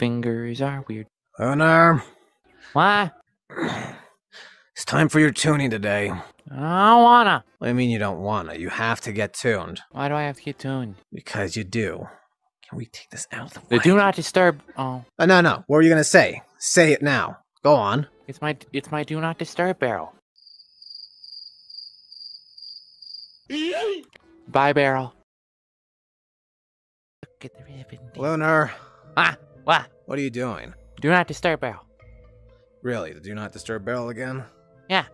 fingers are weird. Lunar, Why? it's time for your tuning today. I don't wanna. What do you mean you don't wanna? You have to get tuned. Why do I have to get tuned? Because you do. Can we take this out of the The way? do not disturb. Oh, Uh, no, no. What were you gonna say? Say it now. Go on. it's my it's my do not disturb barrel. Bye, barrel. Look at the ribbon. Lunar, Ah, what? what are you doing? Do not disturb barrel. Really? The do not disturb barrel again? Yeah.